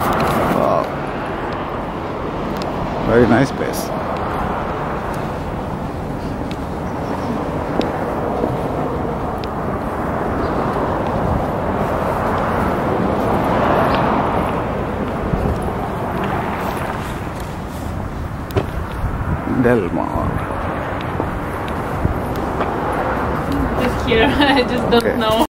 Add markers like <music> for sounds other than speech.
Wow. Very nice place. Delmar. Just here. <laughs> I just don't know.